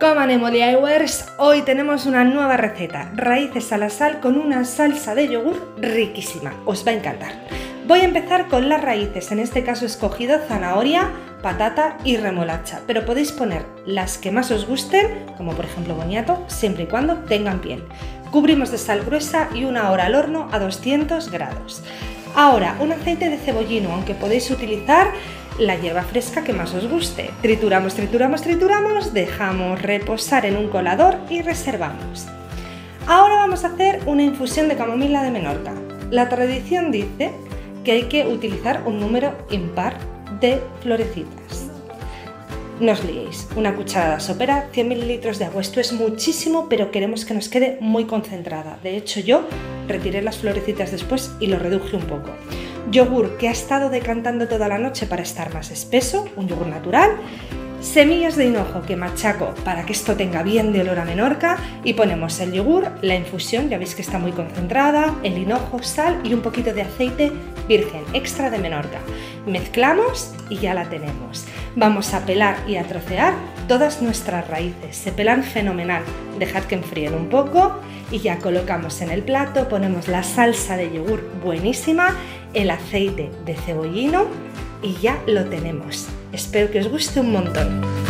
Coman DIYers, hoy tenemos una nueva receta, raíces a la sal con una salsa de yogur riquísima, os va a encantar. Voy a empezar con las raíces, en este caso he escogido zanahoria, patata y remolacha, pero podéis poner las que más os gusten, como por ejemplo boniato, siempre y cuando tengan piel. Cubrimos de sal gruesa y una hora al horno a 200 grados. Ahora, un aceite de cebollino, aunque podéis utilizar la hierba fresca que más os guste. Trituramos, trituramos, trituramos, dejamos reposar en un colador y reservamos. Ahora vamos a hacer una infusión de camomila de Menorca. La tradición dice que hay que utilizar un número impar de florecitas. No os liéis, una cucharada sopera, 100 mililitros de agua. Esto es muchísimo, pero queremos que nos quede muy concentrada. De hecho, yo retiré las florecitas después y lo reduje un poco yogur que ha estado decantando toda la noche para estar más espeso, un yogur natural, semillas de hinojo que machaco para que esto tenga bien de olor a menorca y ponemos el yogur, la infusión, ya veis que está muy concentrada, el hinojo, sal y un poquito de aceite virgen extra de menorca. Mezclamos y ya la tenemos. Vamos a pelar y a trocear todas nuestras raíces. Se pelan fenomenal. Dejad que enfríen un poco y ya colocamos en el plato, ponemos la salsa de yogur buenísima, el aceite de cebollino y ya lo tenemos. Espero que os guste un montón.